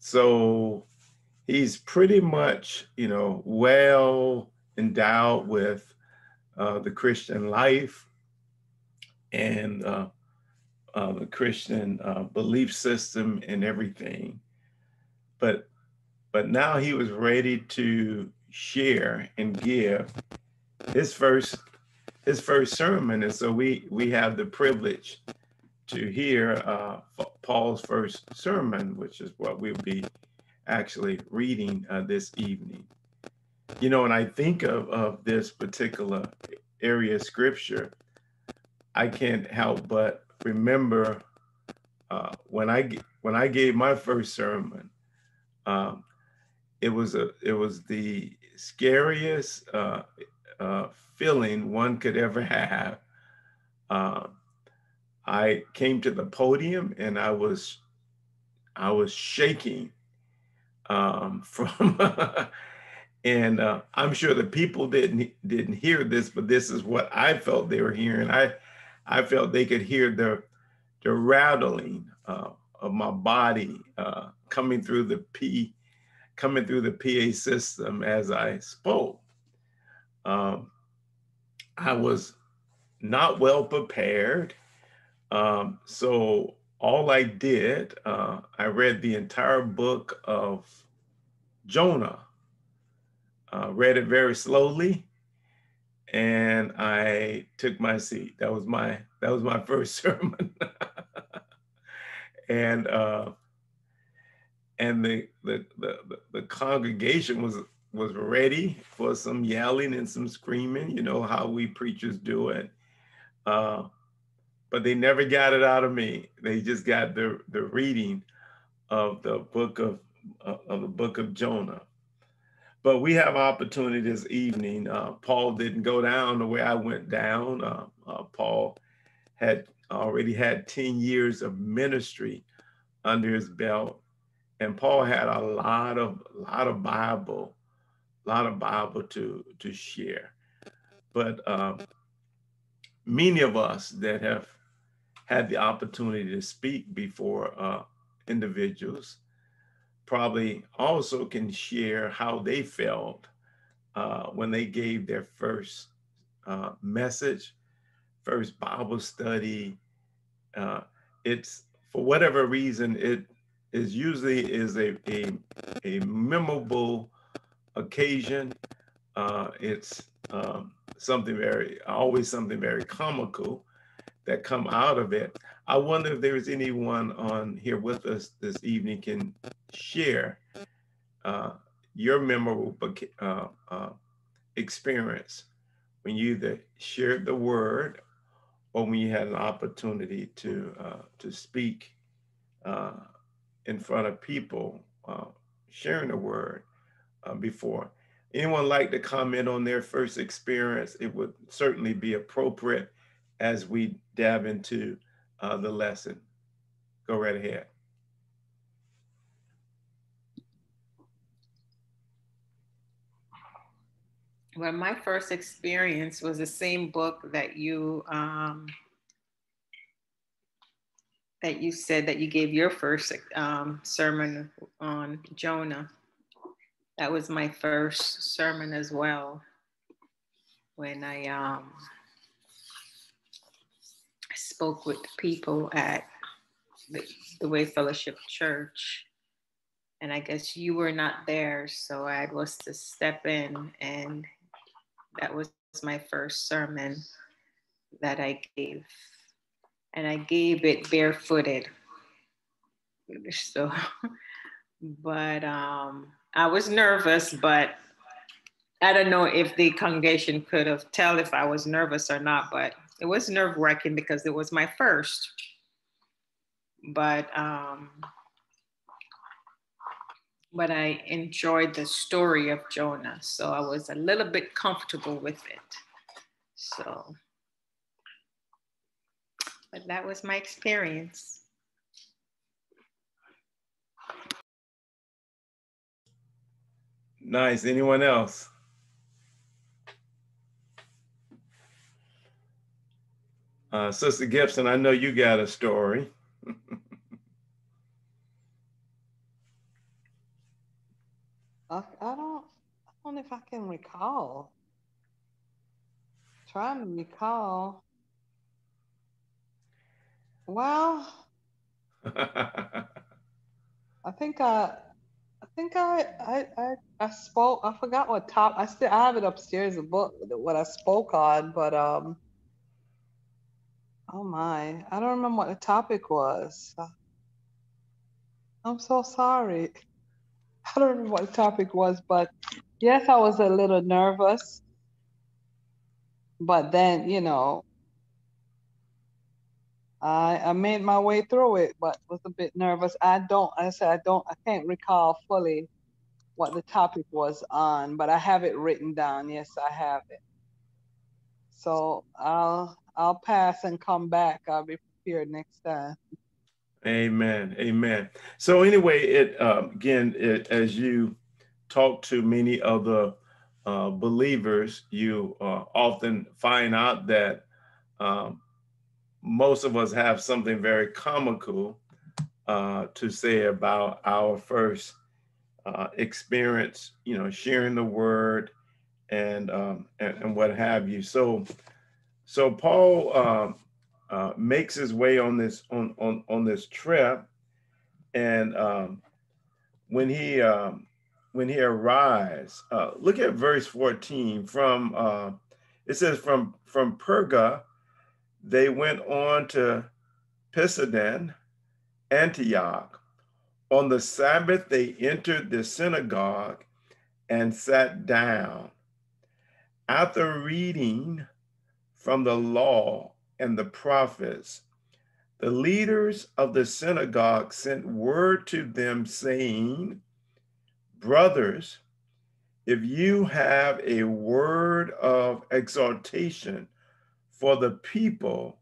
so he's pretty much, you know, well endowed with uh, the Christian life and uh, uh, the Christian uh, belief system and everything. But but now he was ready to share and give his first his first sermon, and so we we have the privilege to hear uh, Paul's first sermon, which is what we'll be actually reading uh, this evening. You know, and I think of, of this particular area of scripture, I can't help but remember uh, when I when I gave my first sermon. Um, it was a it was the scariest uh, uh, feeling one could ever have. Uh, I came to the podium and I was I was shaking um, from, and uh, I'm sure the people didn't didn't hear this, but this is what I felt they were hearing. I I felt they could hear the the rattling uh, of my body uh, coming through the P coming through the PA system as I spoke. Um, I was not well prepared. Um, so all I did, uh, I read the entire book of Jonah, uh, read it very slowly, and I took my seat. That was my that was my first sermon, and uh, and the, the the the congregation was was ready for some yelling and some screaming. You know how we preachers do it. Uh, but they never got it out of me. They just got the the reading of the book of uh, of the book of Jonah. But we have opportunity this evening. Uh, Paul didn't go down the way I went down. Uh, uh Paul had already had 10 years of ministry under his belt. And Paul had a lot of lot of Bible, a lot of Bible to, to share. But um, many of us that have had the opportunity to speak before uh, individuals probably also can share how they felt uh, when they gave their first uh, message, first Bible study. Uh, it's for whatever reason, it is usually is a, a, a memorable occasion. Uh, it's um, something very, always something very comical that come out of it. I wonder if there's anyone on here with us this evening can share uh, your memorable uh, uh, experience when you either shared the word or when you had an opportunity to uh, to speak uh, in front of people uh, sharing the word before. Anyone like to comment on their first experience? It would certainly be appropriate as we dive into uh, the lesson. Go right ahead. Well, my first experience was the same book that you um, that you said that you gave your first um, sermon on Jonah. That was my first sermon as well. When I um, spoke with people at the, the Way Fellowship Church. And I guess you were not there, so I was to step in, and that was my first sermon that I gave. And I gave it barefooted. So, but um, I was nervous, but I don't know if the congregation could have tell if I was nervous or not, but it was nerve wracking because it was my first. But um, but I enjoyed the story of Jonah, so I was a little bit comfortable with it. So, but that was my experience. Nice. Anyone else? Uh, Sister Gibson, I know you got a story. I, I don't. I don't know if I can recall. Trying to recall. Well, I think I, I think I, I, I, I spoke. I forgot what top. I still I have it upstairs, the book what I spoke on, but um. Oh my, I don't remember what the topic was. Uh, I'm so sorry. I don't remember what the topic was, but yes, I was a little nervous. But then, you know, I, I made my way through it, but was a bit nervous. I don't, I said, I don't, I can't recall fully what the topic was on, but I have it written down. Yes, I have it. So I'll, I'll pass and come back. I'll be prepared next time. Amen. Amen. So anyway, it um, again, it, as you talk to many other uh, believers, you uh, often find out that um, most of us have something very comical uh, to say about our first uh, experience, you know, sharing the word and, um, and, and what have you. So, so Paul um, uh, makes his way on this on on on this trip, and um, when he um, when he arrives, uh, look at verse fourteen. From uh, it says from from Perga they went on to Pisidian, Antioch. On the Sabbath, they entered the synagogue and sat down. After reading from the law and the prophets, the leaders of the synagogue sent word to them saying, Brothers, if you have a word of exhortation for the people,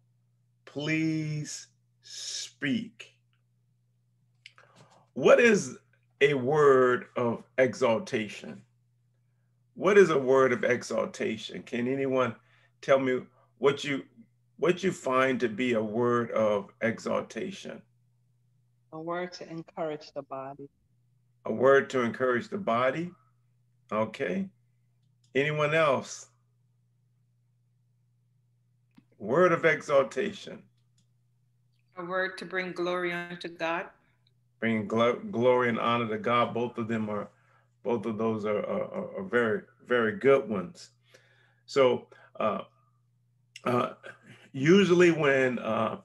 please speak. What is a word of exaltation? What is a word of exaltation? Can anyone tell me what you what you find to be a word of exaltation? A word to encourage the body. A word to encourage the body. Okay. Anyone else? Word of exaltation. A word to bring glory unto God. Bring glo- glory and honor to God. Both of them are, both of those are, are, are very, very good ones. So, uh, uh, usually when uh,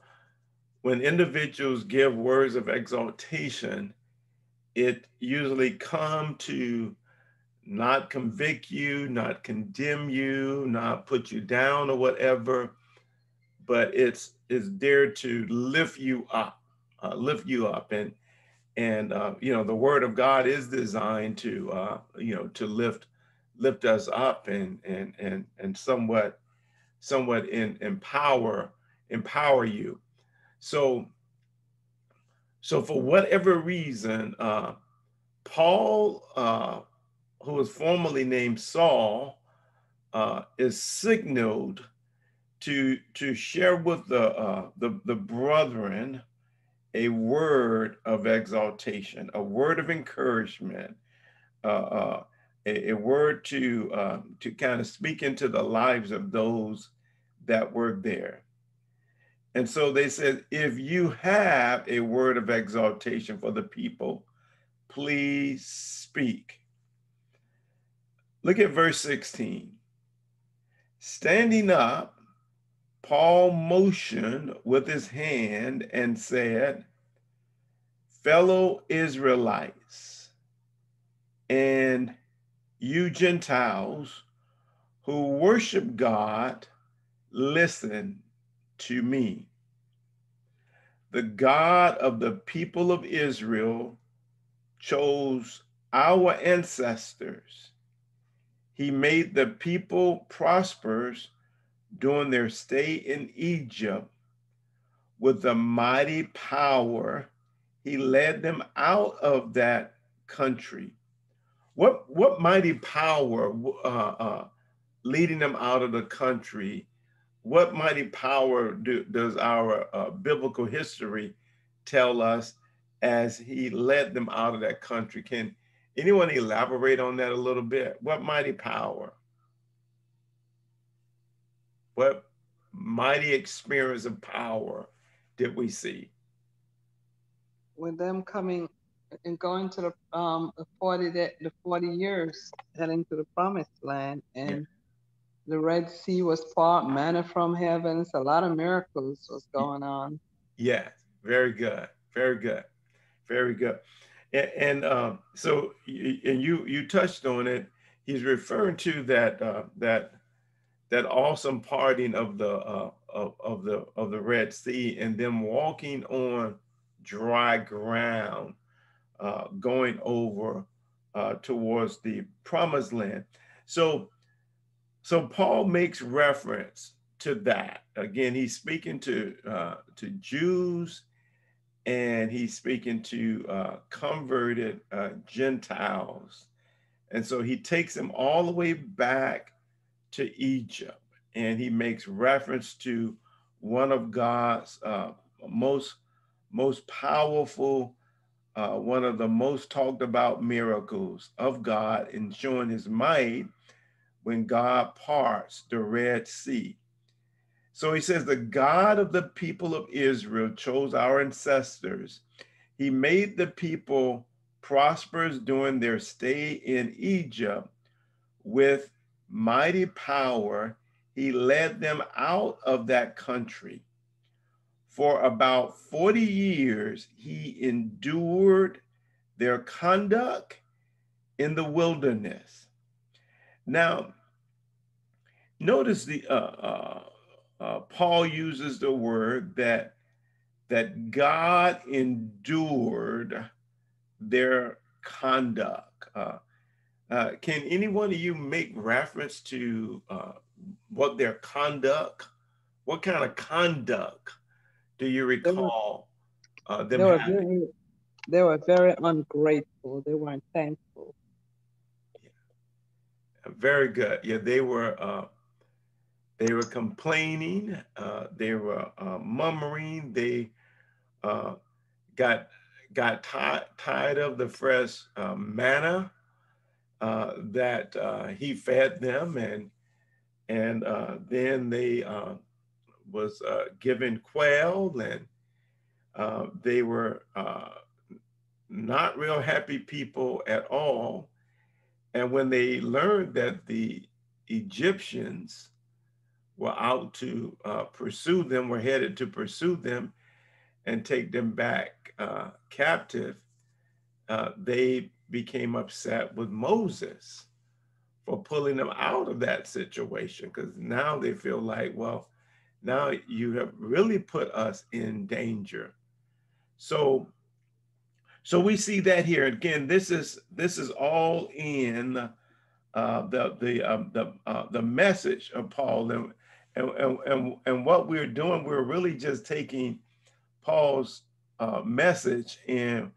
when individuals give words of exaltation, it usually come to not convict you, not condemn you, not put you down or whatever, but it's it's there to lift you up, uh, lift you up, and and uh, you know the word of God is designed to uh, you know to lift lift us up and and and and somewhat somewhat in empower empower you. So so for whatever reason, uh, Paul, uh, who was formerly named Saul, uh, is signaled to to share with the uh, the, the brethren a word of exaltation, a word of encouragement, uh, uh, a, a, word to uh, to kind of speak into the lives of those that were there. And so they said, if you have a word of exaltation for the people, please speak. Look at verse 16. Standing up, Paul motioned with his hand and said, Fellow Israelites, and you Gentiles who worship God, listen to me. The God of the people of Israel chose our ancestors. He made the people prosperous during their stay in Egypt with a mighty power. He led them out of that country. What, what mighty power uh, uh, leading them out of the country? What mighty power do, does our uh, biblical history tell us as he led them out of that country? Can Anyone elaborate on that a little bit? What mighty power? What mighty experience of power did we see? With them coming and going to the um the 40 that the 40 years heading to the promised land and yeah. the Red Sea was part, manna from heaven. So a lot of miracles was going on. Yeah, very good. Very good. Very good. And, and um, so, and you you touched on it. He's referring to that uh, that that awesome parting of the uh, of, of the of the Red Sea and them walking on dry ground, uh, going over uh, towards the promised land. So, so Paul makes reference to that. Again, he's speaking to uh, to Jews and he's speaking to uh, converted uh, Gentiles. And so he takes them all the way back to Egypt and he makes reference to one of God's uh, most, most powerful, uh, one of the most talked about miracles of God in showing his might when God parts the Red Sea. So he says, The God of the people of Israel chose our ancestors. He made the people prosperous during their stay in Egypt with mighty power. He led them out of that country. For about 40 years, he endured their conduct in the wilderness. Now, notice the uh, uh, uh, Paul uses the word that that God endured their conduct. Uh, uh, can any one of you make reference to uh, what their conduct, what kind of conduct do you recall uh, them they were having? Very, they were very ungrateful. They weren't thankful. Yeah. Very good. Yeah, they were uh, they were complaining, uh, they were uh, murmuring, they uh, got got tired, tired of the fresh uh, manna uh, that uh, he fed them, and and then they was given quail, and they were not real happy people at all. And when they learned that the Egyptians were out to uh, pursue them, were headed to pursue them and take them back uh, captive, uh, they became upset with Moses for pulling them out of that situation because now they feel like, well, now you have really put us in danger. So, so we see that here again. This is this is all in uh, the the um, the uh, the message of Paul, and and, and, and, what we're doing, we're really just taking Paul's uh, message and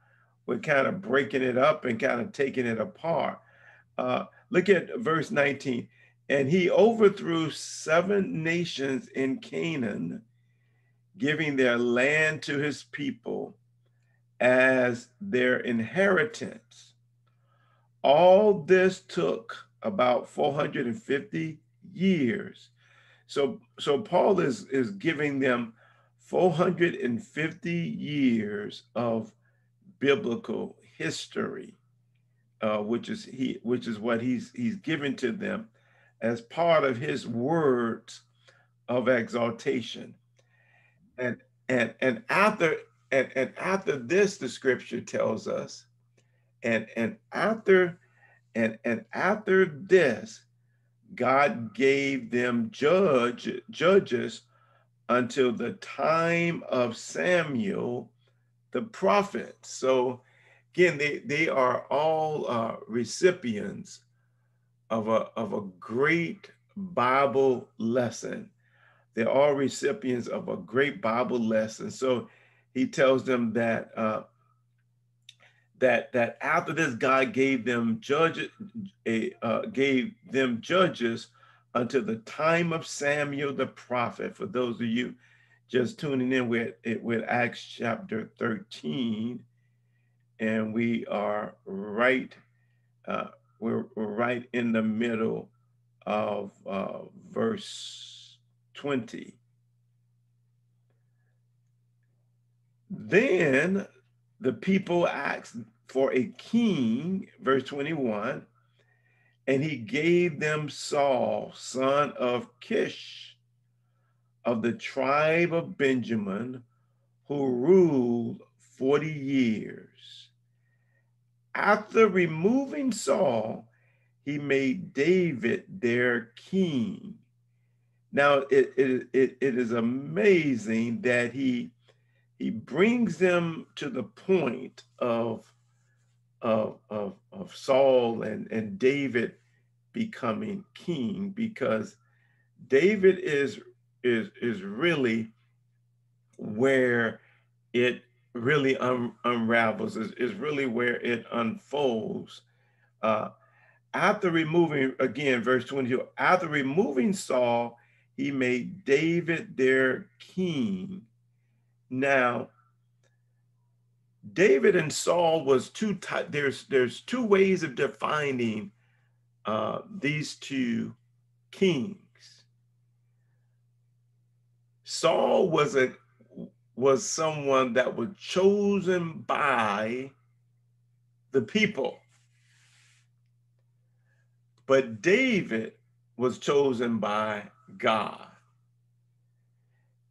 we're kind of breaking it up and kind of taking it apart. Uh, look at verse 19. And he overthrew seven nations in Canaan, giving their land to his people as their inheritance. All this took about 450 years so, so Paul is, is giving them 450 years of biblical history, uh, which is he, which is what he's he's given to them as part of his words of exaltation. And and and after and, and after this, the scripture tells us, and and after and and after this, God gave them judge, judges until the time of Samuel the prophet. So again, they, they are all uh, recipients of a, of a great Bible lesson. They're all recipients of a great Bible lesson. So he tells them that uh, that that after this God gave them judges, uh, gave them judges until the time of Samuel the prophet. For those of you just tuning in with it with Acts chapter 13, and we are right uh, we're, we're right in the middle of uh, verse 20. Then the people asked for a king, verse 21, and he gave them Saul, son of Kish, of the tribe of Benjamin, who ruled 40 years. After removing Saul, he made David their king. Now, it, it, it, it is amazing that he, he brings them to the point of, of, of, of Saul and, and David becoming king because David is, is, is really where it really un, unravels, is, is really where it unfolds. Uh, after removing, again, verse 22, after removing Saul, he made David their king. Now, David and Saul was two, there's, there's two ways of defining uh, these two kings. Saul was a was someone that was chosen by the people. But David was chosen by God.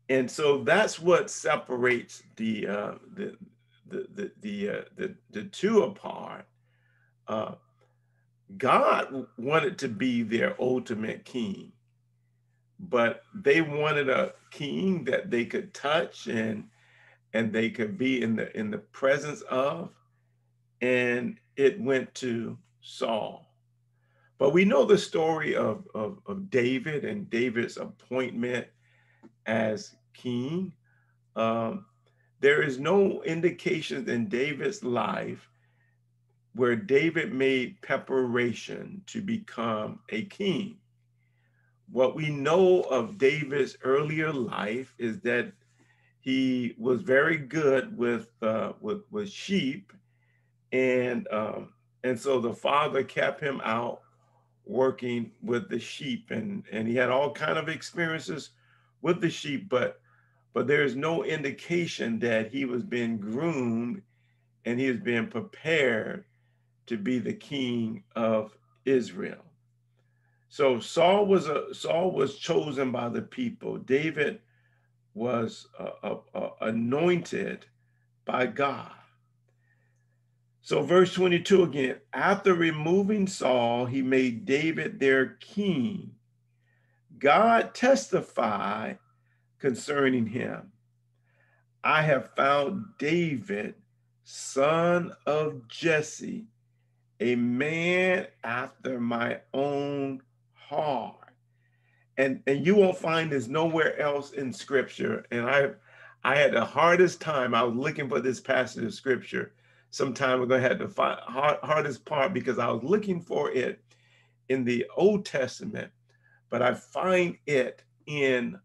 And so that's what separates the uh, the the the the, uh, the, the two apart. Uh, God wanted to be their ultimate king, but they wanted a king that they could touch and and they could be in the in the presence of, and it went to Saul. But we know the story of, of, of David and David's appointment as king. Um, there is no indication in David's life where David made preparation to become a king. What we know of David's earlier life is that he was very good with uh, with, with sheep, and um, and so the father kept him out working with the sheep and and he had all kind of experiences with the sheep but but there's no indication that he was being groomed and he was being prepared to be the king of Israel. So Saul was a Saul was chosen by the people. David was uh, uh, anointed by God. So, verse 22 again after removing Saul, he made David their king. God testified concerning him I have found David, son of Jesse, a man after my own heart. And, and you won't find this nowhere else in scripture. And I I had the hardest time. I was looking for this passage of scripture some time ago. I had the find, hard, hardest part because I was looking for it in the Old Testament, but I find it in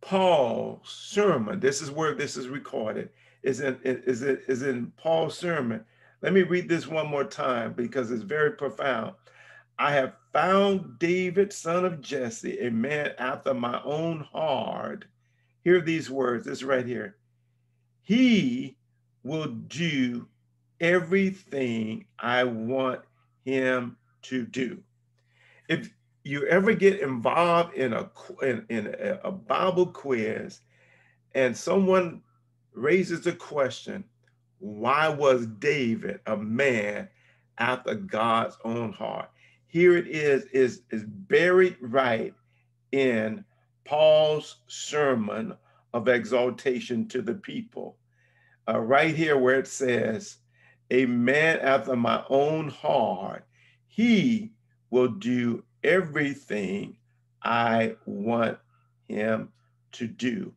Paul's sermon. This is where this is recorded. Is in is it is in Paul's sermon. Let me read this one more time because it's very profound. I have found David, son of Jesse, a man after my own heart. Hear these words. This right here. He will do everything I want him to do. If you ever get involved in a in, in a, Bible quiz and someone raises the question, why was David a man after God's own heart? Here it is, is, is buried right in Paul's sermon of exaltation to the people uh, right here where it says, a man after my own heart, he will do everything I want him to do.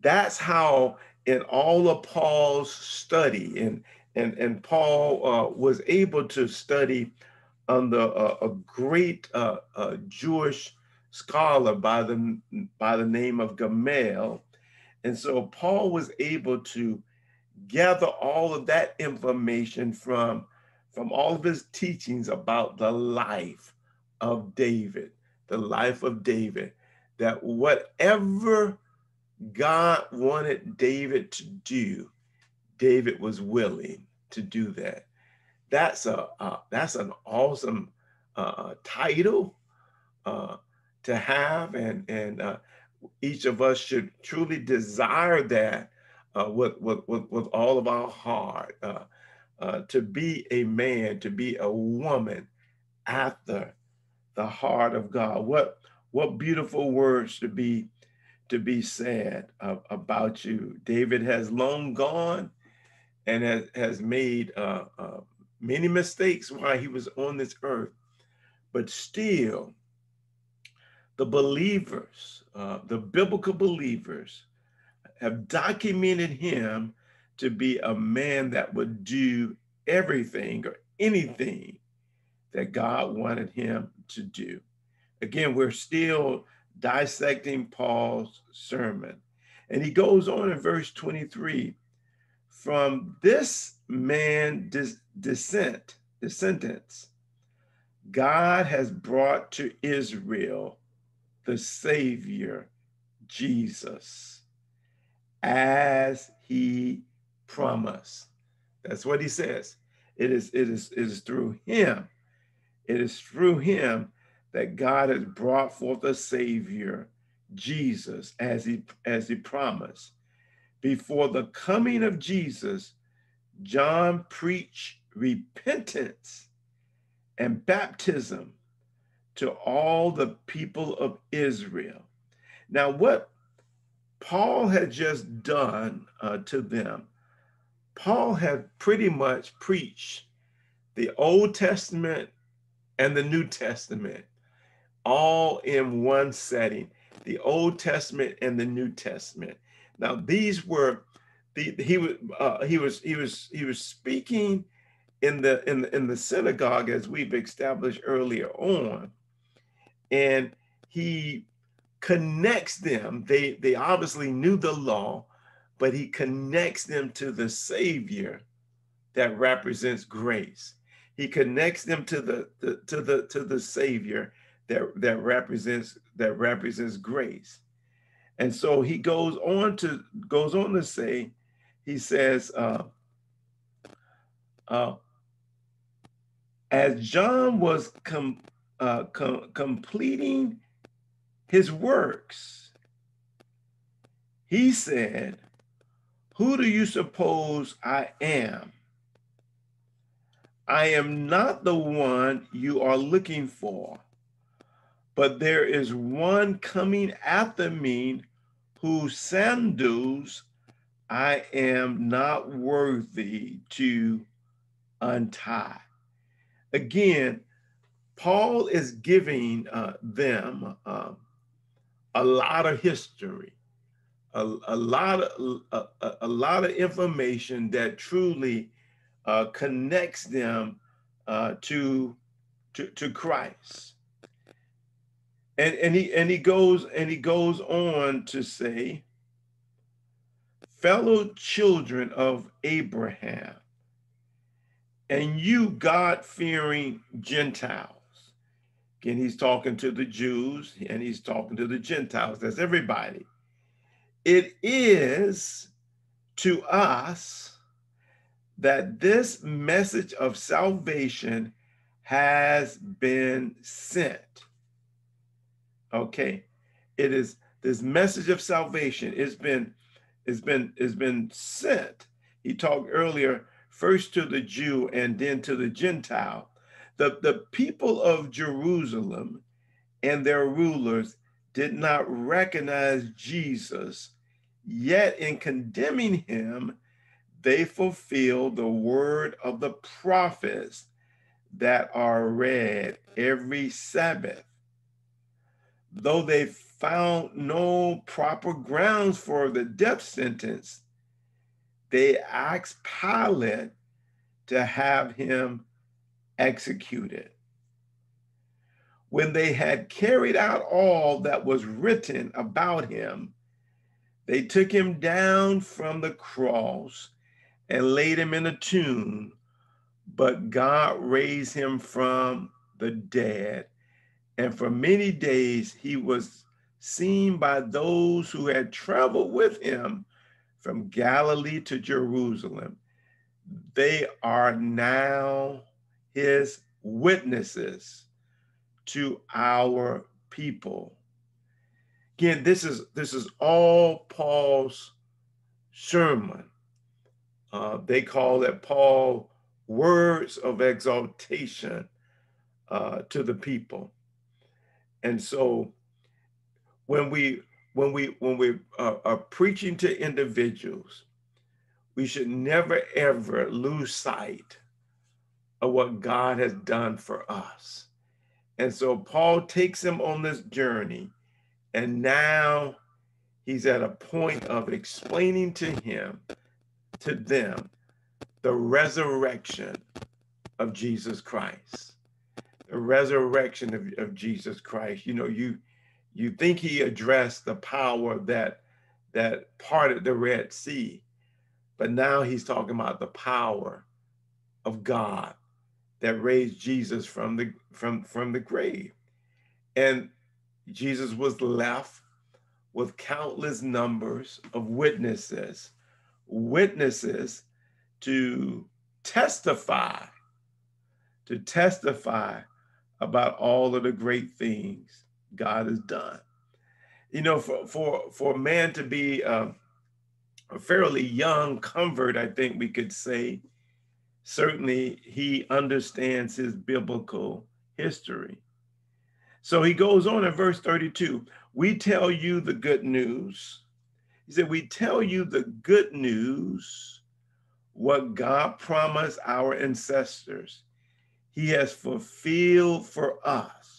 That's how in all of Paul's study, and and and Paul uh, was able to study under a, a great uh, Jewish scholar by the by the name of Gamaliel, and so Paul was able to gather all of that information from from all of his teachings about the life of David, the life of David, that whatever God wanted David to do, David was willing to do that. That's a uh, that's an awesome uh, title uh, to have, and and uh, each of us should truly desire that uh, with, with, with, all of our heart. Uh, uh, to be a man, to be a woman after the heart of God. What what beautiful words to be to be said about you. David has long gone and has, has made uh, uh, many mistakes while he was on this earth, but still, the believers, uh, the biblical believers, have documented him to be a man that would do everything or anything that God wanted him to do. Again, we're still dissecting Paul's sermon. And he goes on in verse 23 from this man descent, descendants, God has brought to Israel the Savior, Jesus, as he promised. That's what he says. It is, it is, it is through him. It is through him that God has brought forth a savior, Jesus, as he as he promised. Before the coming of Jesus, John preached repentance and baptism to all the people of Israel. Now, what Paul had just done uh, to them Paul had pretty much preached the Old Testament and the New Testament all in one setting the Old Testament and the New Testament. Now, these were the he was uh, he was he was he was speaking in the in the, in the synagogue as we've established earlier on, and he connects them. They they obviously knew the law, but he connects them to the Savior that represents grace. He connects them to the, the to the to the Savior that that represents that represents grace. And so he goes on to goes on to say, he says, uh, uh, as John was com, uh, com, completing his works, he said, who do you suppose I am? I am not the one you are looking for, but there is one coming after me whose sandals I am not worthy to untie. Again, Paul is giving uh, them uh, a lot of history a, a lot of a, a, lot of information that truly uh, connects them uh, to, to to Christ. And and he and he goes and he goes on to say, fellow children of Abraham, and you God-fearing Gentiles. Again, he's talking to the Jews and he's talking to the Gentiles. That's everybody it is to us that this message of salvation has been sent. Okay, it is this message of salvation. It's been, it's been, it's been sent. He talked earlier first to the Jew and then to the Gentile. The, the people of Jerusalem and their rulers did not recognize Jesus, yet in condemning him, they fulfilled the word of the prophets that are read every Sabbath. Though they found no proper grounds for the death sentence, they asked Pilate to have him executed when they had carried out all that was written about him, they took him down from the cross and laid him in a tomb, but God raised him from the dead. And for many days he was seen by those who had traveled with him from Galilee to Jerusalem. They are now his witnesses to our people. Again, this is this is all Paul's sermon. Uh, they call it Paul words of exaltation uh, to the people. And so when we when we when we uh, are preaching to individuals, we should never ever lose sight of what God has done for us. And so Paul takes him on this journey, and now he's at a point of explaining to him, to them, the resurrection of Jesus Christ. The resurrection of, of Jesus Christ. You know, you you think he addressed the power that that parted the Red Sea, but now he's talking about the power of God that raised Jesus from the from from the grave. And Jesus was left with countless numbers of witnesses, witnesses to testify, to testify about all of the great things God has done. You know, for for for a man to be uh, a fairly young convert, I think we could say, certainly he understands his biblical history. So he goes on in verse 32 We tell you the good news. He said, We tell you the good news, what God promised our ancestors. He has fulfilled for us,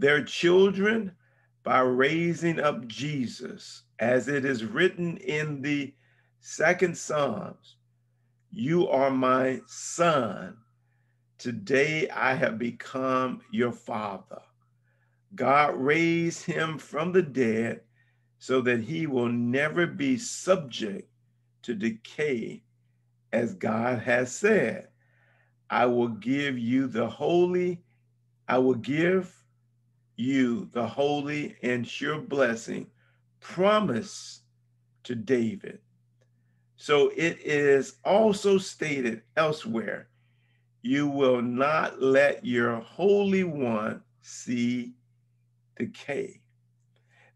their children, by raising up Jesus, as it is written in the second Psalms You are my son. Today I have become your father. God raised him from the dead so that he will never be subject to decay, as God has said. I will give you the holy, I will give you the holy and sure blessing promised to David. So it is also stated elsewhere you will not let your Holy One see decay.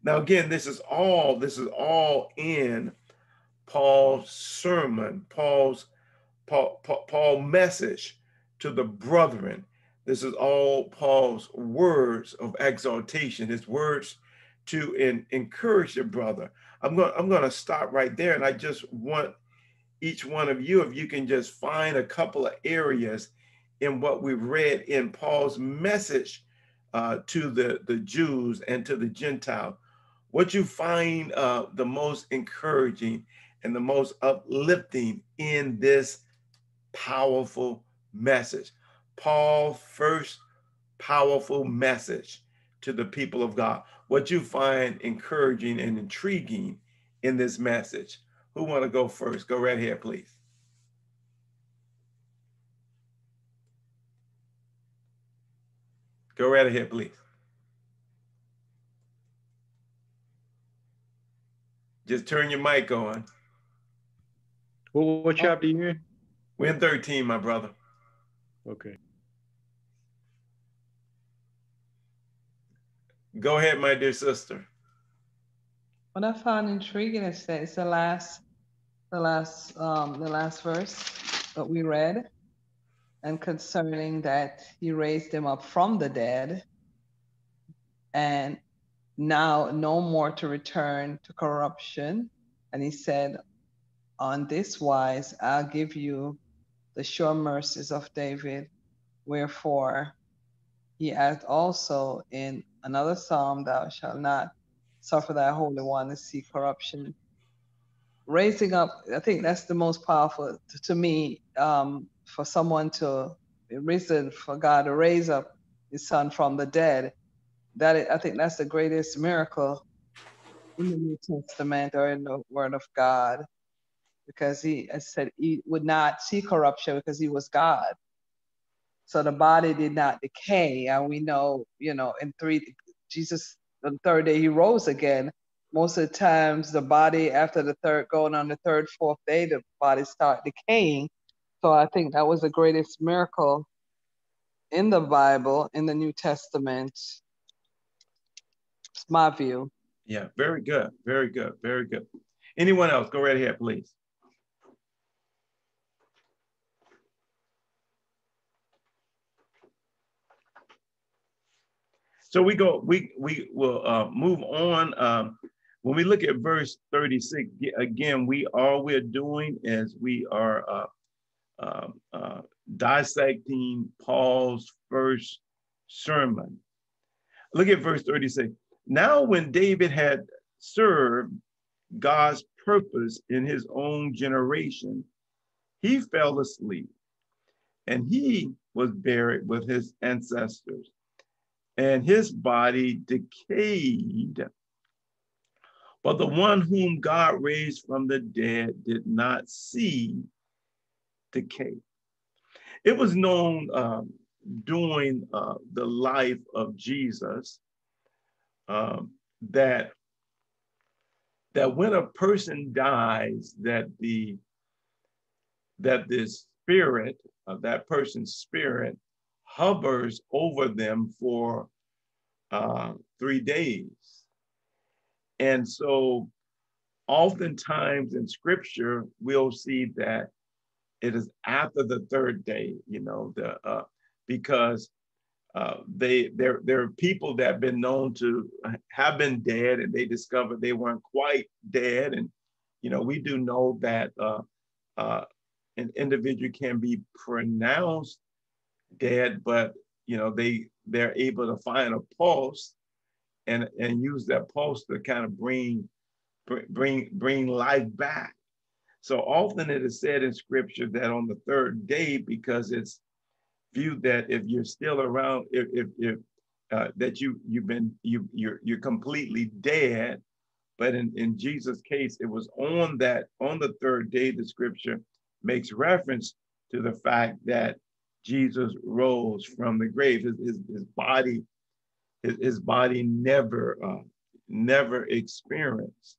Now, again, this is all, this is all in Paul's sermon, Paul's Paul, Paul, Paul message to the brethren. This is all Paul's words of exaltation, his words to in, encourage your brother. I'm going, I'm going to stop right there. And I just want each one of you, if you can just find a couple of areas in what we've read in Paul's message uh, to the, the Jews and to the Gentile, what you find uh, the most encouraging and the most uplifting in this powerful message. Paul first powerful message to the people of God. What you find encouraging and intriguing in this message. Who want to go first? Go right here, please. Go right ahead, please. Just turn your mic on. Well, what chapter you in? We're in 13, my brother. Okay. Go ahead, my dear sister. What I found intriguing is that it's the last, the last, um, the last verse that we read, and concerning that he raised him up from the dead, and now no more to return to corruption. And he said, On this wise, I'll give you the sure mercies of David. Wherefore, he hath also in another psalm, Thou shalt not suffer thy Holy One to see corruption. Raising up, I think that's the most powerful to, to me um, for someone to risen, for God to raise up his son from the dead. That I think that's the greatest miracle in the New Testament or in the Word of God, because he I said he would not see corruption because he was God. So the body did not decay. And we know, you know, in three, Jesus, the third day he rose again. Most of the times, the body after the third, going on the third, fourth day, the body start decaying. So I think that was the greatest miracle in the Bible, in the New Testament. It's my view. Yeah, very good, very good, very good. Anyone else? Go right ahead, please. So we go, we we will uh, move on. Um, when we look at verse 36, again, we all we're doing is we are uh, uh, uh, dissecting Paul's first sermon. Look at verse 36. Now, when David had served God's purpose in his own generation, he fell asleep and he was buried with his ancestors and his body decayed. But the one whom God raised from the dead did not see decay. It was known um, during uh, the life of Jesus um, that that when a person dies, that the that the spirit of that person's spirit hovers over them for uh, three days. And so oftentimes in scripture, we'll see that it is after the third day, you know, the uh, because uh, they there there are people that have been known to have been dead and they discovered they weren't quite dead and you know we do know that uh, uh, an individual can be pronounced dead, but you know they they're able to find a pulse and and use that pulse to kind of bring bring bring life back. So often it is said in scripture that on the third day, because it's viewed that if you're still around, if if, if uh, that you you've been you you're you're completely dead, but in in Jesus' case, it was on that on the third day. The scripture makes reference to the fact that Jesus rose from the grave. His, his, his body, his, his, body never, uh, never experienced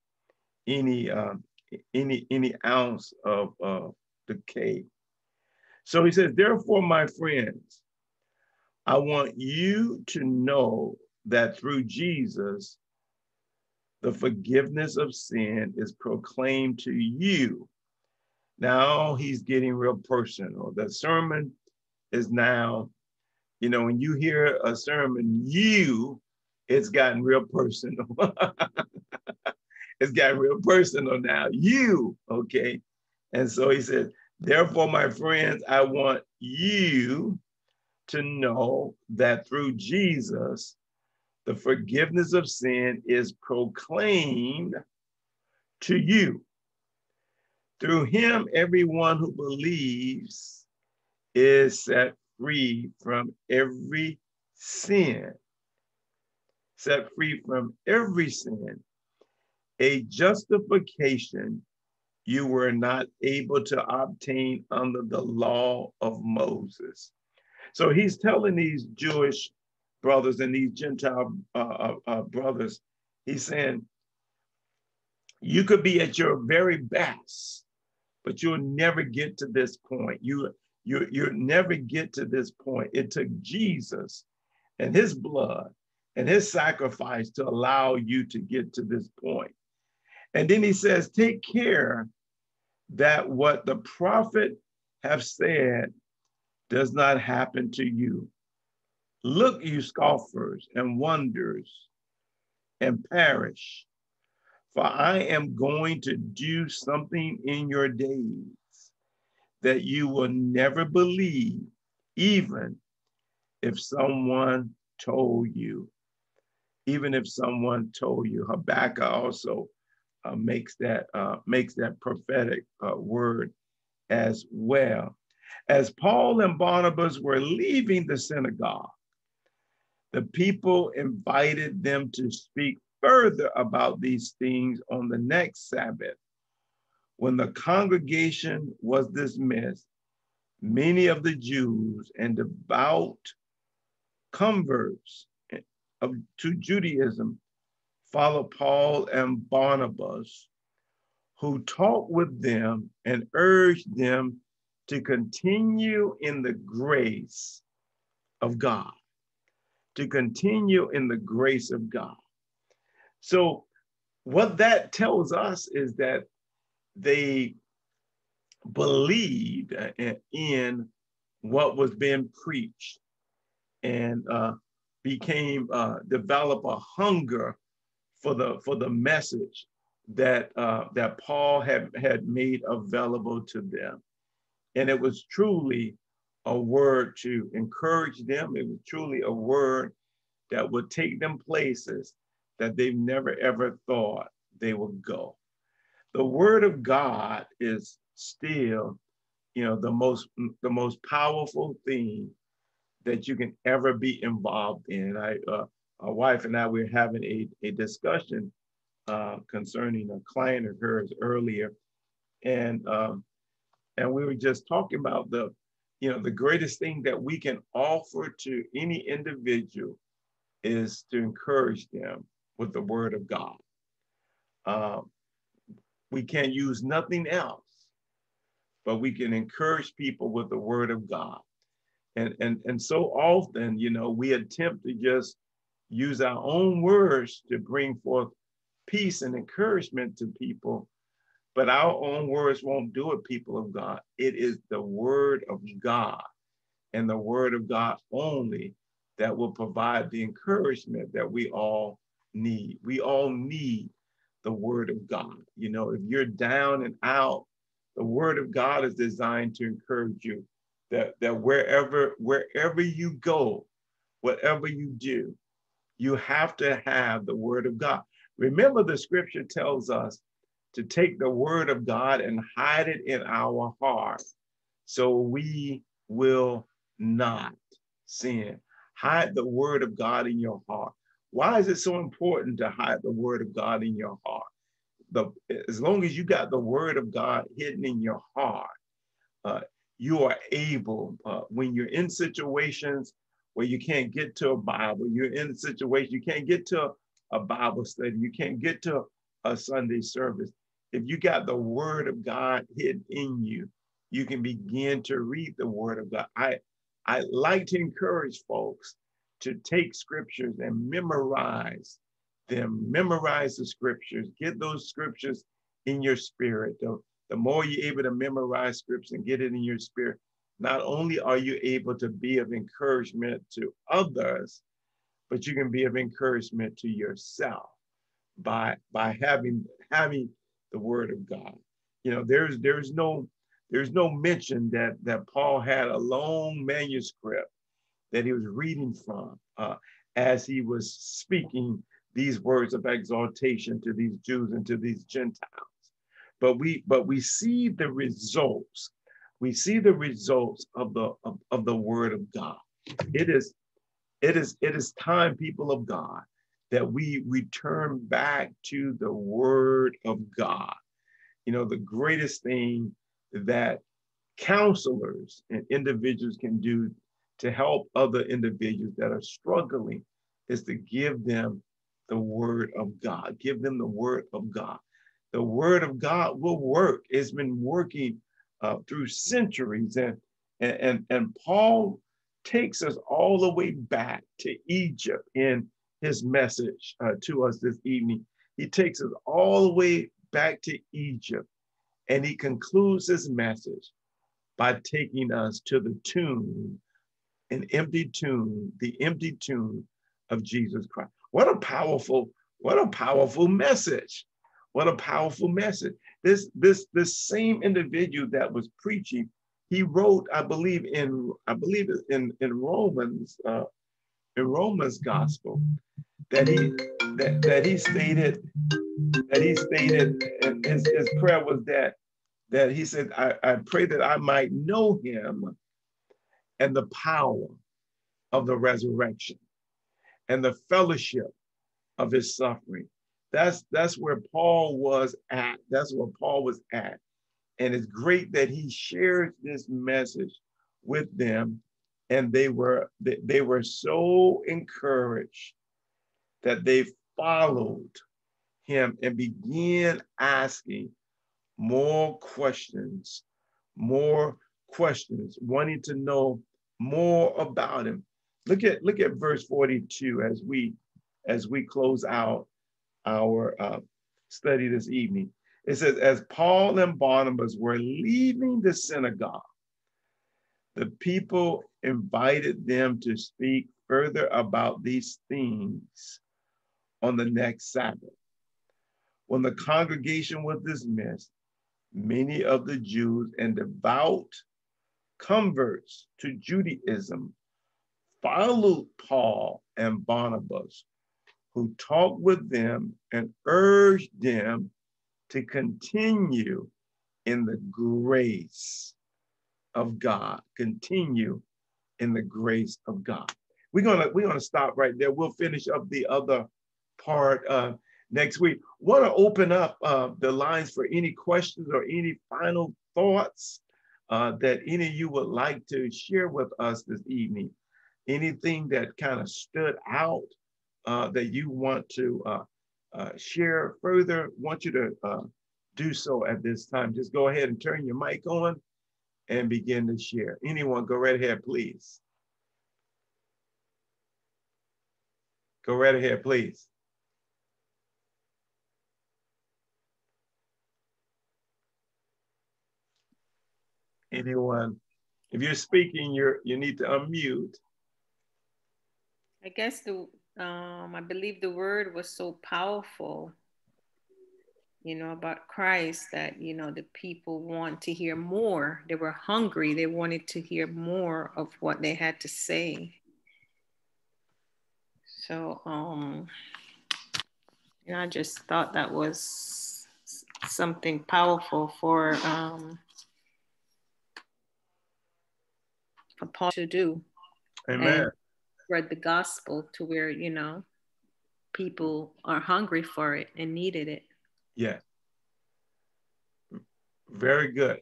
any, uh, any, any ounce of uh, decay. So he says, therefore, my friends, I want you to know that through Jesus, the forgiveness of sin is proclaimed to you. Now he's getting real personal. The sermon is now, you know, when you hear a sermon, you, it's gotten real personal. it's gotten real personal now. You, okay? And so he says, therefore, my friends, I want you to know that through Jesus, the forgiveness of sin is proclaimed to you. Through him, everyone who believes is set free from every sin. Set free from every sin. A justification you were not able to obtain under the law of Moses. So he's telling these Jewish brothers and these Gentile uh, uh, uh brothers, he's saying, you could be at your very best, but you'll never get to this point. You you you never get to this point. It took Jesus and his blood and his sacrifice to allow you to get to this point. And then he says, take care that what the prophet have said does not happen to you. Look, you scoffers and wonders and perish, for I am going to do something in your days that you will never believe, even if someone told you. Even if someone told you. Habakkuk also uh, makes that uh, makes that prophetic uh, word as well. As Paul and Barnabas were leaving the synagogue, the people invited them to speak further about these things on the next Sabbath. When the congregation was dismissed, many of the Jews and devout converts of, to Judaism followed Paul and Barnabas, who talked with them and urged them to continue in the grace of God, to continue in the grace of God. So, what that tells us is that they believed in what was being preached and uh, became uh, develop a hunger for the for the message that uh, that Paul had had made available to them, and it was truly a word to encourage them. It was truly a word that would take them places that they've never ever thought they would go. The word of God is still, you know, the most the most powerful thing that you can ever be involved in. I, uh, my wife and I we were having a, a discussion uh, concerning a client of hers earlier, and um, and we were just talking about the, you know, the greatest thing that we can offer to any individual is to encourage them with the Word of God. Um, we can't use nothing else, but we can encourage people with the Word of God. And, and, and so often, you know, we attempt to just use our own words to bring forth peace and encouragement to people, but our own words won't do it, people of God. It is the word of God and the word of God only that will provide the encouragement that we all need. We all need the word of God. You know, if you're down and out, the word of God is designed to encourage you that, that wherever, wherever you go, whatever you do, you have to have the word of God. Remember, the scripture tells us to take the word of God and hide it in our heart so we will not sin. Hide the word of God in your heart. Why is it so important to hide the word of God in your heart? The, as long as you got the word of God hidden in your heart, uh, you are able, uh, when you're in situations where you can't get to a Bible, you're in a situation, you can't get to a, Bible study, you can't get to a Sunday service. If you got the word of God hidden in you, you can begin to read the word of God. I, I like to encourage folks to take scriptures and memorize them, memorize the scriptures, get those scriptures in your spirit. The, the more you're able to memorize scripts and get it in your spirit, not only are you able to be of encouragement to others, but you can be of encouragement to yourself by by having having the word of God. You know, there's there's no there's no mention that that Paul had a long manuscript that he was reading from uh, as he was speaking these words of exaltation to these Jews and to these Gentiles. But we but we see the results. We see the results of the of, of the word of god. It is it is it is time people of god that we return back to the word of god. You know the greatest thing that counselors and individuals can do to help other individuals that are struggling is to give them the word of god give them the word of god the word of God will work. It's been working uh, through centuries. And, and, and Paul takes us all the way back to Egypt in his message uh, to us this evening. He takes us all the way back to Egypt and he concludes his message by taking us to the tomb, an empty tomb, the empty tomb of Jesus Christ. What a powerful, what a powerful message. What a powerful message. This, this, this same individual that was preaching, he wrote, I believe in, I believe in, in Romans, uh, in Romans gospel, that he that, that he stated, that he stated, and his, his prayer was that that he said, I, I pray that I might know him and the power of the resurrection and the fellowship of his suffering that's that's where Paul was at. That's where Paul was at. And it's great that he shared this message with them. And they were they were so encouraged that they followed him and began asking more questions, more questions, wanting to know more about him. Look at look at verse 42 as we as we close out our uh, study this evening. It says, as Paul and Barnabas were leaving the synagogue, the people invited them to speak further about these things on the next Sabbath. When the congregation was dismissed, many of the Jews and devout converts to Judaism followed Paul and Barnabas, who talked with them and urged them to continue in the grace of God. Continue in the grace of God. We're gonna we're gonna stop right there. We'll finish up the other part uh, next week. Want to open up uh, the lines for any questions or any final thoughts uh, that any of you would like to share with us this evening. Anything that kind of stood out uh, that you want to uh, uh, share further, want you to uh, do so at this time. Just go ahead and turn your mic on and begin to share. Anyone, go right ahead, please. Go right ahead, please. Anyone, if you're speaking, you're you need to unmute. I guess the um, I believe the word was so powerful, you know, about Christ that, you know, the people want to hear more. They were hungry. They wanted to hear more of what they had to say. So, um, know, I just thought that was something powerful for, um, Paul to do. Amen. And spread the gospel to where you know people are hungry for it and needed it. Yeah. Very good.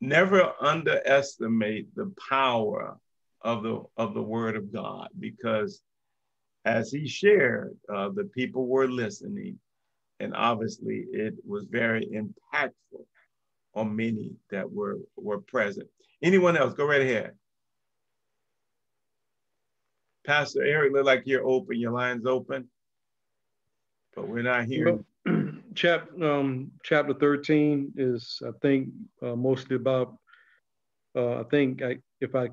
Never underestimate the power of the of the word of god because as he shared uh, the people were listening and obviously it was very impactful on many that were were present. Anyone else? Go right ahead Pastor Eric, look like you're open. Your line's open, but we're not hearing. Well, chap, um, chapter 13 is, I think, uh, mostly about, uh, I think, I, if I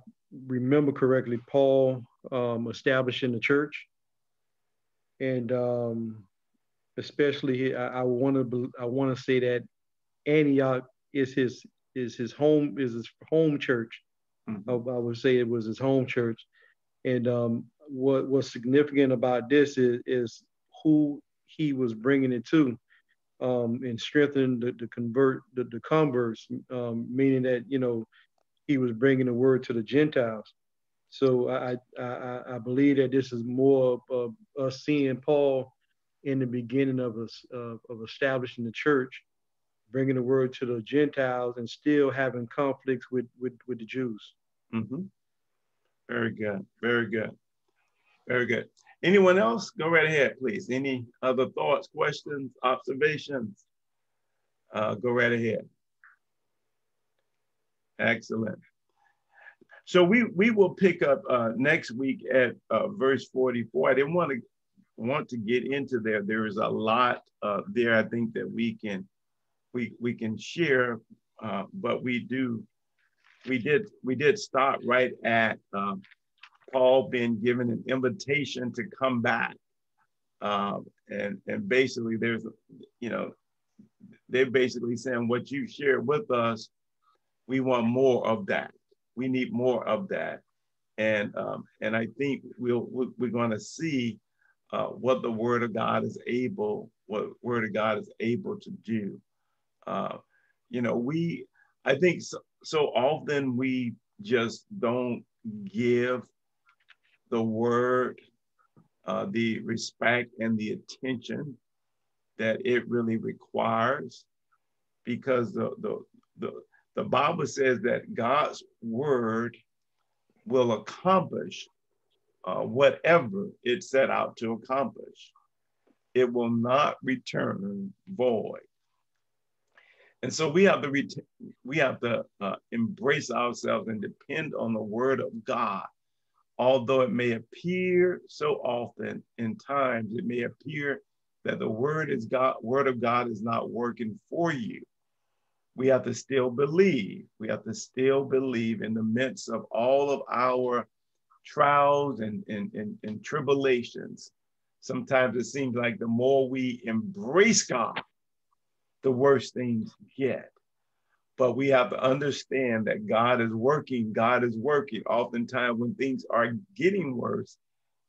remember correctly, Paul um, establishing the church. And um, especially, I, I want to I want to say that Antioch is his is his home is his home church. Mm-hmm. I, I would say it was his home church and um, what what's significant about this is, is who he was bringing it to, um, and strengthening the, the convert the, the converts, um, meaning that you know he was bringing the word to the Gentiles. So I I, I believe that this is more of us seeing Paul in the beginning of us of, of establishing the church, bringing the word to the Gentiles, and still having conflicts with with, with the Jews. Mm-hmm. Very good. Very good. Very good. Anyone else? Go right ahead, please. Any other thoughts, questions, observations? Uh, go right ahead. Excellent. So we we will pick up uh, next week at uh, verse 44. I didn't want to want to get into there. There is a lot uh, there. I think that we can we we can share, uh, but we do we did we did stop right at um, Paul being given an invitation to come back, um, and and basically there's you know they're basically saying what you shared with us, we want more of that. We need more of that, and um, and I think we'll we're going to see uh, what the Word of God is able, what Word of God is able to do. Uh, you know, we I think so, so often we just don't give the word uh, the respect and the attention that it really requires because the, the the, the Bible says that God's word will accomplish uh, whatever it set out to accomplish. It will not return void. And so we have to we have to uh, embrace ourselves and depend on the word of God. Although it may appear so often in times, it may appear that the word is God, word of God is not working for you. We have to still believe. We have to still believe in the midst of all of our trials and, and, and, and tribulations. Sometimes it seems like the more we embrace God, the worse things get. But we have to understand that God is working. God is working. Oftentimes, when things are getting worse,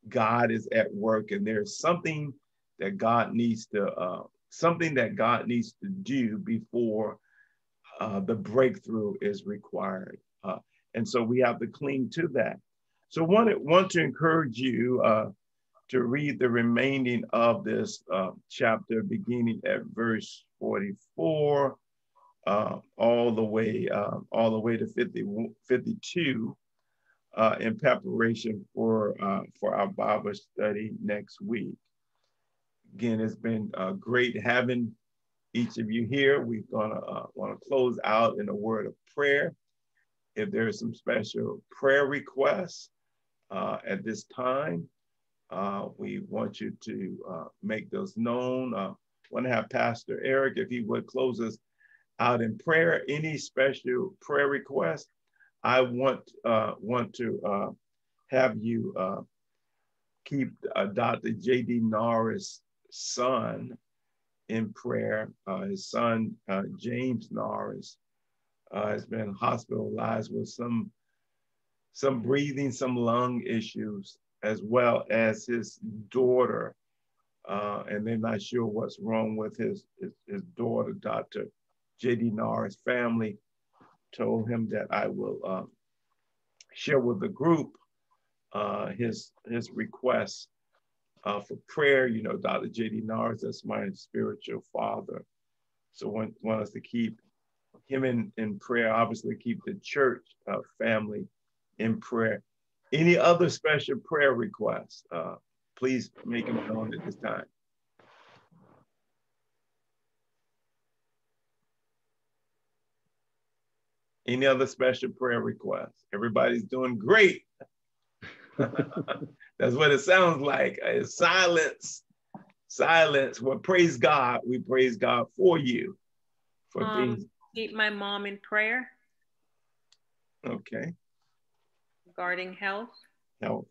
God is at work, and there's something that God needs to uh, something that God needs to do before uh, the breakthrough is required. Uh, and so we have to cling to that. So want want to encourage you uh, to read the remaining of this uh, chapter, beginning at verse 44, uh, all the way uh, all the way to 50, 52, uh, in preparation for uh, for our Bible study next week. Again, it's been uh, great having each of you here. We're gonna want to close out in a word of prayer. If there's some special prayer requests at this time, uh, we want you to uh, make those known. Uh, want to have Pastor Eric, if he would close us out in prayer. Any special prayer requests? I want uh, want to uh, have you uh, keep Dr. J.D. Norris' son in prayer. his son, James Norris, has been hospitalized with some some breathing, some lung issues as well as his daughter. Uh, and they're not sure what's wrong with his, his, his daughter, Dr. J.D. Norris family told him that I will uh, share with the group uh, his, his request uh, for prayer. You know, Dr. J.D. Norris, that's my spiritual father. So want, want us to keep him in, in prayer, obviously keep the church uh, family in prayer. Any other special prayer requests? Uh, please make them known at this time. Any other special prayer requests? Everybody's doing great. That's what it sounds like. It's silence. Silence. Well, praise God. We praise God for you. For um. Keep my mom in prayer. Okay regarding health? Health.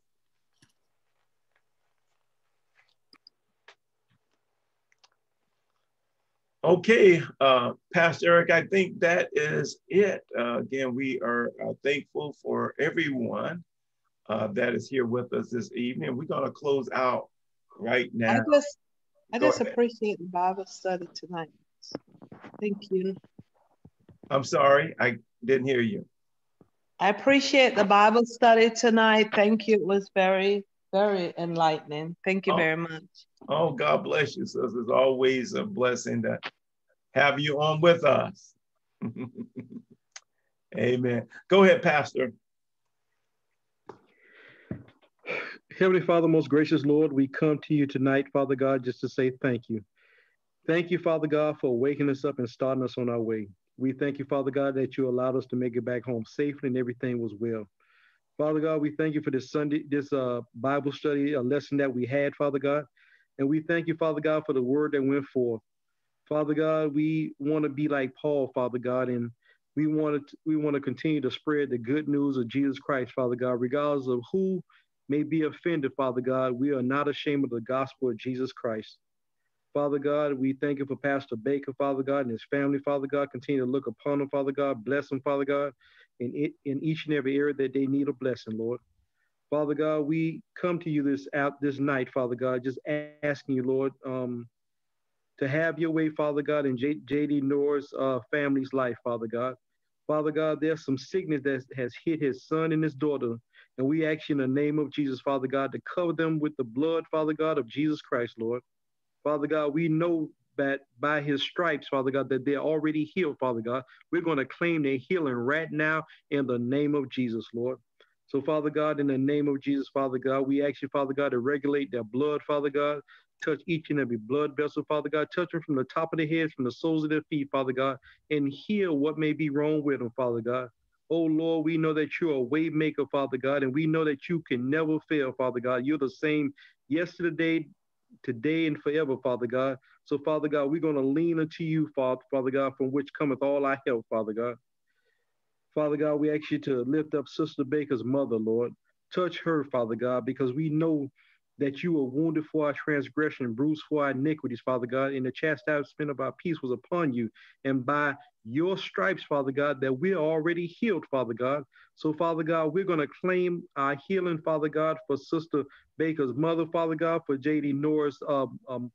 Okay, uh, Pastor Eric, I think that is it. Uh, again, we are uh, thankful for everyone uh, that is here with us this evening. We're going to close out right now. I just, I just appreciate the Bible study tonight. Thank you. I'm sorry, I didn't hear you. I appreciate the Bible study tonight. Thank you. It was very, very enlightening. Thank you oh, very much. Oh, God bless you, sis. It's always a blessing to have you on with us. Amen. Go ahead, Pastor. Heavenly Father, most gracious Lord, we come to you tonight, Father God, just to say thank you. Thank you, Father God, for waking us up and starting us on our way. We thank you, Father God, that you allowed us to make it back home safely and everything was well. Father God, we thank you for this Sunday, this uh, Bible study, a lesson that we had, Father God. And we thank you, Father God, for the word that went forth. Father God, we want to be like Paul, Father God, and we want to we want to continue to spread the good news of Jesus Christ, Father God, regardless of who may be offended, Father God. We are not ashamed of the gospel of Jesus Christ. Father God. We thank you for Pastor Baker, Father God, and his family, Father God. Continue to look upon them, Father God. Bless them, Father God, in, it, in each and every area that they need a blessing, Lord. Father God, we come to you this out this night, Father God, just asking you, Lord, um, to have your way, Father God, in J- JD Norris' uh, family's life, Father God. Father God, there's some sickness that has hit his son and his daughter. And we ask you in the name of Jesus, Father God, to cover them with the blood, Father God, of Jesus Christ, Lord. Father God, we know that by his stripes, Father God, that they're already healed, Father God. We're going to claim their healing right now in the name of Jesus, Lord. So, Father God, in the name of Jesus, Father God, we ask you, Father God, to regulate their blood, Father God. Touch each and every blood vessel, Father God. Touch them from the top of their heads, from the soles of their feet, Father God, and heal what may be wrong with them, Father God. Oh Lord, we know that you're a way maker, Father God, and we know that you can never fail, Father God. You're the same yesterday, today, and forever, Father God. So, Father God, we're going to lean unto you, Father, Father God, from which cometh all our help, Father God. Father God, we ask you to lift up Sister Baker's mother, Lord. Touch her, Father God, because we know that you were wounded for our transgression, bruised for our iniquities, Father God, and the chastisement of our peace was upon you. And by your stripes, Father God, that we're already healed, Father God. So, Father God, we're going to claim our healing, Father God, for Sister Baker's mother, Father God, for J.D. Norris' um, um,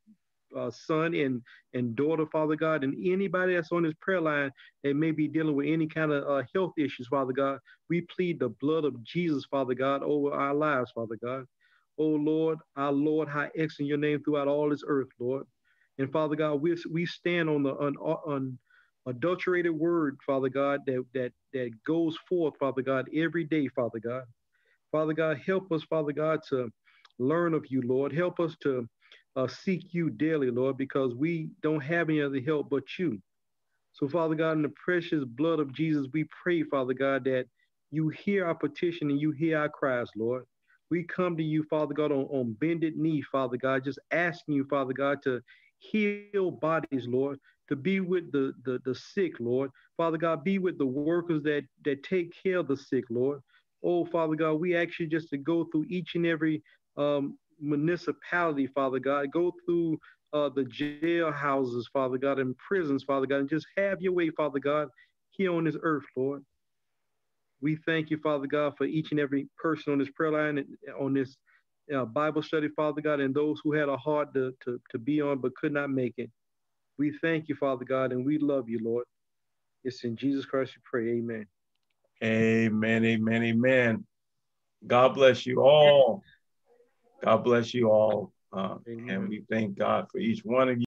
uh, son and, and daughter, Father God, and anybody that's on this prayer line that may be dealing with any kind of uh, health issues, Father God, we plead the blood of Jesus, Father God, over our lives, Father God. Oh Lord, our Lord, how excellent your name throughout all this earth, Lord. And Father God, we, we stand on the un, unadulterated word, Father God, that, that, that goes forth, Father God, every day, Father God. Father God, help us, Father God, to learn of you, Lord. Help us to uh, seek you daily, Lord, because we don't have any other help but you. So, Father God, in the precious blood of Jesus, we pray, Father God, that you hear our petition and you hear our cries, Lord. We come to you, Father God, on, on bended knee, Father God, just asking you, Father God, to heal bodies, Lord, to be with the, the, the sick, Lord. Father God, be with the workers that, that take care of the sick, Lord. Oh, Father God, we ask you just to go through each and every um, municipality, Father God. Go through uh, the jail houses, Father God, and prisons, Father God, and just have your way, Father God, here on this earth, Lord. We thank you, Father God, for each and every person on this prayer line and on this uh, Bible study, Father God, and those who had a heart to, to, to be on but could not make it. We thank you, Father God, and we love you, Lord. It's in Jesus Christ we pray. Amen. Amen, amen, amen. God bless you all. God bless you all. Uh, and we thank God for each one of you.